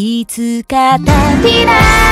いつか旅立つ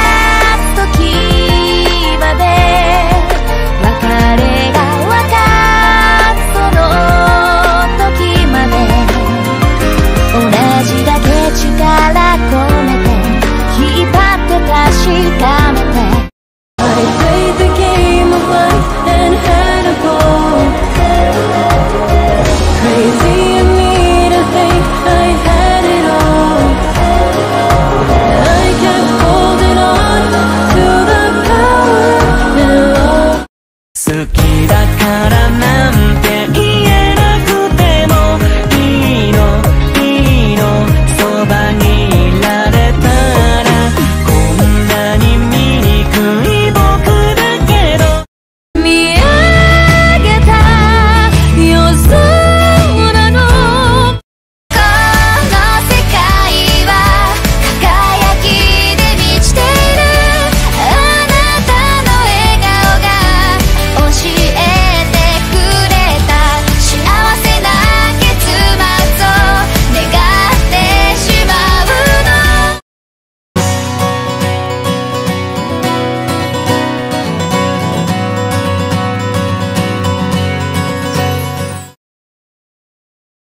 好きだからな